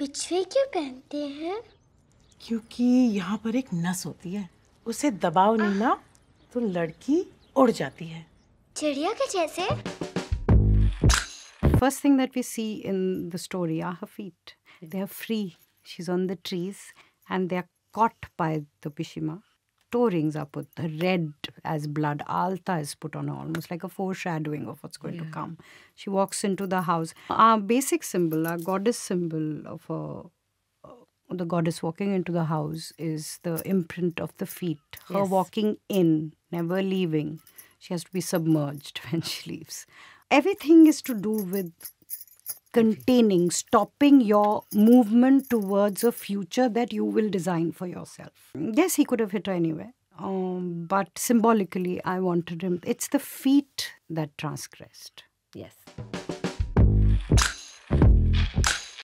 बिछुए क्यों पहनते हैं क्योंकि यहाँ पर एक नस होती है उसे दबाव नहीं ना तो लड़की उड़ जाती है चिड़िया के जैसे First thing that we see in the story are her feet. They are free. She's on the trees and they are caught by the Pishima. Toe rings are put, the red as blood. Alta is put on her, almost like a foreshadowing of what's going to come. She walks into the house. Our basic symbol, our goddess symbol of a uh, the goddess walking into the house is the imprint of the feet. Her walking in, never leaving. She has to be submerged when she leaves. Everything is to do with containing, stopping your movement towards a future that you will design for yourself. Yes, he could have hit her anywhere. Um, but symbolically, I wanted him. It's the feet that transgressed. Yes.